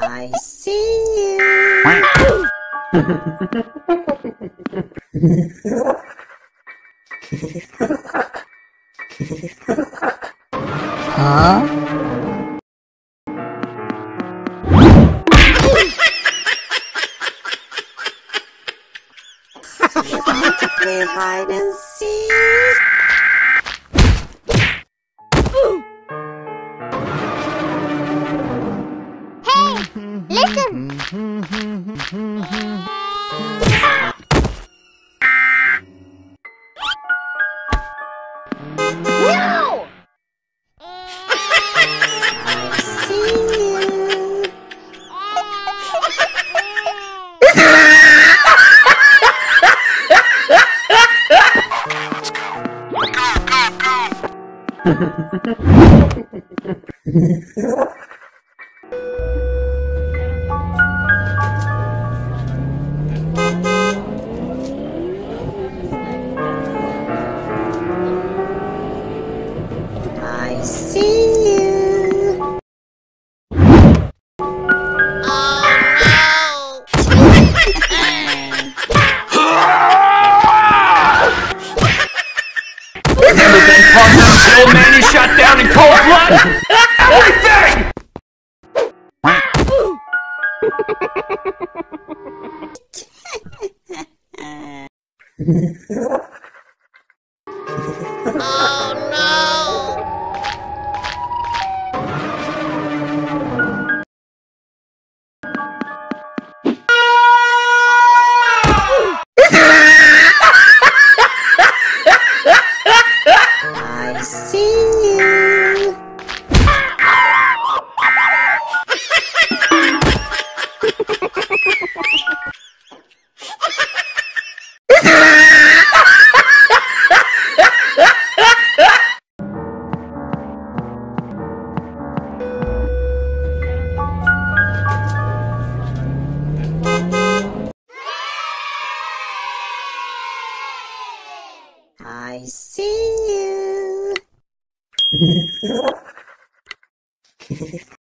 I see you. Huh? Play hide and seek? Listen. No! I see you. I cold blood? Everything! I I see you.